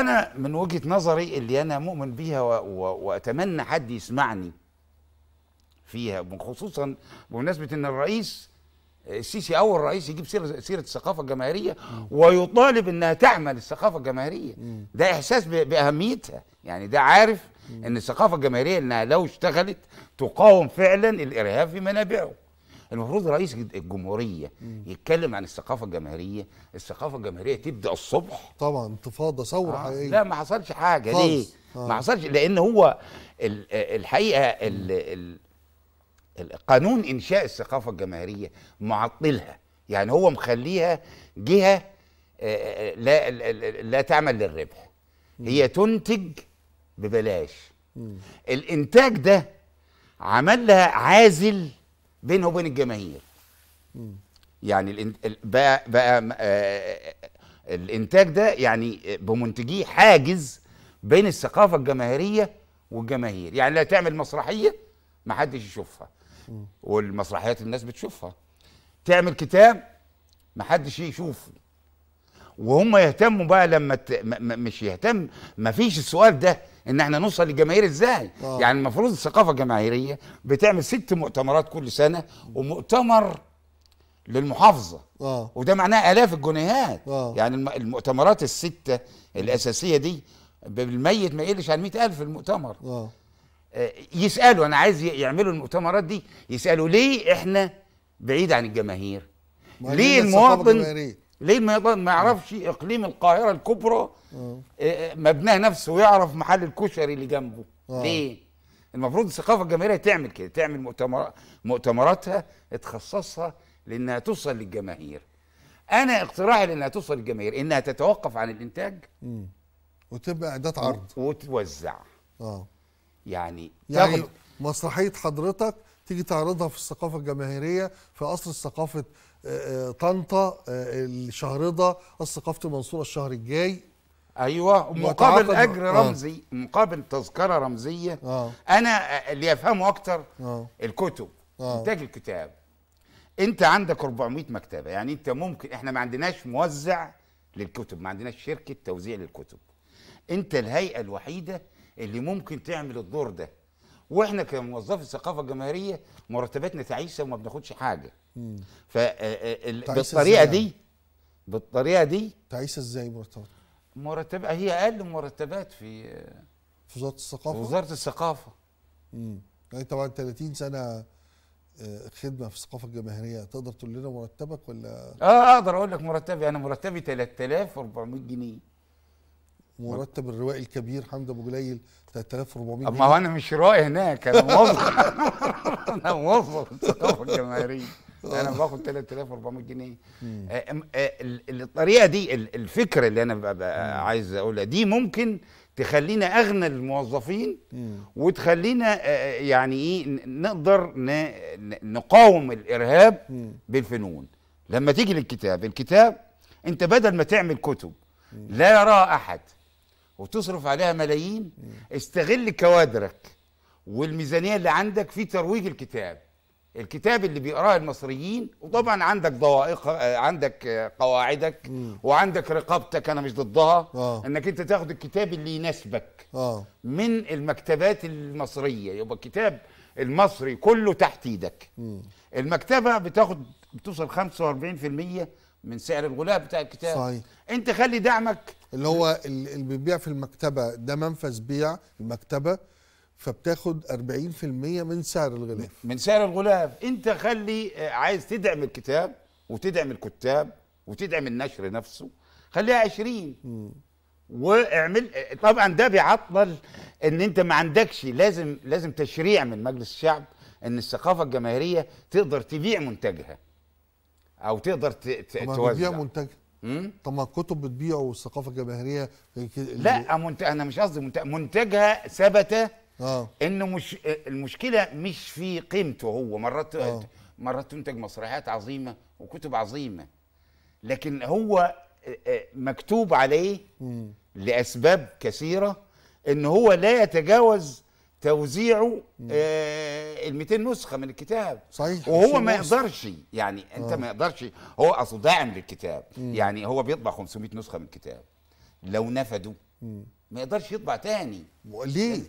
أنا من وجهة نظري اللي أنا مؤمن بيها و... و... وأتمنى حد يسمعني فيها خصوصا بمناسبة إن الرئيس السيسي أول رئيس يجيب سيره سيرة الثقافة الجماهيرية ويطالب إنها تعمل الثقافة الجماهيرية. ده إحساس ب... بأهميتها. يعني ده عارف إن الثقافة الجماهيرية إنها لو اشتغلت تقاوم فعلا الإرهاب في منابعه. المفروض رئيس الجمهورية يتكلم عن الثقافة الجماهيرية الثقافة الجماهيرية تبدأ الصبح. طبعا انتفاضة ثوره آه. حقيقيه لا ما حصلش حاجة. خالص. ليه؟ آه. ما حصلش لأن هو ال- الحقيقة ال ال ال- قانون إنشاء الثقافة الجماهيرية معطلها. يعني هو مخليها جهة آه، لا لا- لا تعمل للربح. هي تنتج ببلاش. الإنتاج ده عمل لها عازل بينه وبين الجماهير. يعني بقى بقى آه، الإنتاج ده يعني بمنتجيه حاجز بين الثقافة الجماهيرية والجماهير. يعني لا تعمل مسرحية ما حدش يشوفها. والمسرحيات الناس بتشوفها. تعمل كتاب ما حدش يشوفه. وهم يهتموا بقى لما ت... م... م... مش يهتم ما فيش السؤال ده إن إحنا نوصل للجماهير إزاي؟ آه. يعني المفروض الثقافة الجماهيرية بتعمل ست مؤتمرات كل سنة ومؤتمر للمحافظة. آه. وده معناه آلاف الجنيهات. آه. يعني الم- المؤتمرات الستة الأساسية دي بالميت ما يقلش عن مئة ألف المؤتمر. آه. آه، يسألوا أنا عايز يعملوا المؤتمرات دي يسألوا ليه إحنا بعيد عن الجماهير؟ ما ليه المواطن. ليه ما يعرفش إقليم القاهرة الكبرى آه، آه، مبناه نفسه ويعرف محل الكشري اللي جنبه. آه. ليه؟ المفروض الثقافة الجماهيرية تعمل كده تعمل مؤتمرات مؤتمراتها تخصصها لأنها توصل للجماهير. أنا اقتراحي لأنها توصل للجماهير إنها تتوقف عن الإنتاج. مم. وتبقى إعداد عرض. وتوزع. آه. يعني يعني تاخد مسرحية حضرتك تيجي تعرضها في الثقافة الجماهيرية في قصر ثقافة طنطا آه، الشهرضة قصر ثقافه المنصورة الشهر الجاي. أيوه مقابل أجر آه. رمزي مقابل تذكرة رمزية. آه. أنا اللي يفهمه أكتر آه. الكتب آه. إنتاج الكتاب. أنت عندك 400 مكتبة يعني أنت ممكن إحنا ما عندناش موزع للكتب ما عندناش شركة توزيع للكتب. أنت الهيئة الوحيدة اللي ممكن تعمل الدور ده. وإحنا كموظفي الثقافه الجماهيريه مرتباتنا تعيسة وما بناخدش حاجة. ف تعيسة بالطريقة إزاي دي بالطريقة دي تعيش إزاي مرتبط؟ مرتب هي أقل مرتبات في في وزارة الثقافة؟ وزارة الثقافة. مم. يعني طبعا 30 سنة آه، خدمة في الثقافة الجماهيرية تقدر تقول لنا مرتبك ولا؟ آه أقدر أقول لك مرتبي أنا مرتبي 3400 جنيه. مرتب الروائي الكبير حمد أبو جليل 3400 ما هو أنا مش رائي هناك أنا موظف. أنا موظف الثقافة الجماهيرية. أنا باخد 3400 جنيه. آه، آه، ال- الطريقة دي ال- الفكرة اللي أنا ببقى عايز أقولها دي ممكن تخلينا أغنى الموظفين وتخلينا آه، يعني إيه نقدر نقاوم الإرهاب بالفنون. لما تيجي للكتاب الكتاب أنت بدل ما تعمل كتب لا يراها أحد. وتصرف عليها ملايين استغل كوادرك. والميزانية اللي عندك في ترويج الكتاب. الكتاب اللي بيقراه المصريين وطبعا عندك ضوائق آه، عندك آه، قواعدك وعندك رقابتك أنا مش ضدها. آه. إنك أنت تاخد الكتاب اللي يناسبك. آه. من المكتبات المصرية. يبقى الكتاب المصري كله تحت إيدك. المكتبة بتاخد بتوصل 45% من سعر الغلاف بتاع الكتاب. صحيح. انت خلي دعمك. اللي هو ال- اللي بيبيع في المكتبة ده منفذ بيع المكتبة فبتاخد 40% من سعر الغلاف. من سعر الغلاف. انت خلي آه، عايز تدعم الكتاب وتدعم الكتاب وتدعم النشر نفسه خليها 20 واعمل آه، طبعا ده بيعطل إن أنت ما عندكش لازم لازم تشريع من مجلس الشعب إن الثقافة الجماهيرية تقدر تبيع منتجها. أو تقدر ت- ت- طب ما بتبيع توزع منتج؟ طب ما الكتب بتبيع والثقافة الجماهيرية لا منتج أنا مش قصدي منتج منتجها ثبت آه. إنه مش المشكلة مش في قيمته هو. مرات آه. مرات تنتج مسرحيات عظيمة وكتب عظيمة. لكن هو آه، مكتوب عليه لأسباب كثيرة إن هو لا يتجاوز توزيعه ال 200 نسخة من الكتاب. صحيح، وهو ما. يقدرش يعني أنت ما يقدرش. هو اصله داعم للكتاب. يعني هو بيطبع 500 نسخة من الكتاب. لو نفدوا ما يقدرش يطبع تاني. ليه؟